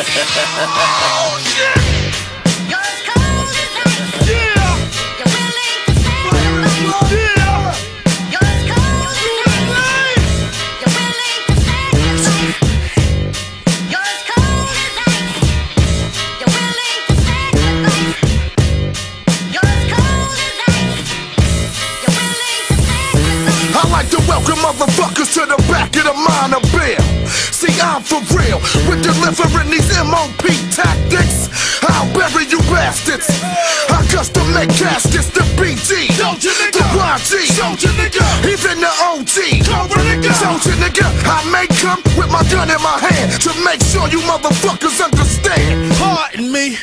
oh, shit! Welcome motherfuckers to the back of the. See, I'm for real with delivering these MOP tactics. I'll bury you bastards. I custom make caskets, the BG, Soldier the nigga, YG, Soldier nigga, even the OG. Cobra nigga, Soldier nigga, I may come with my gun in my hand to make sure you motherfuckers understand. Pardon me.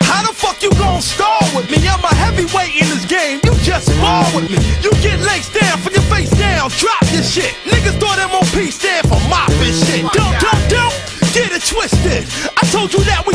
How the fuck you gon' stall with me? I'm a heavyweight in this game. You just spar with me. You get legs down from your face down. Drop your shit. Niggas thought MOP stand for mopping shit. Don't, twisted. I told you that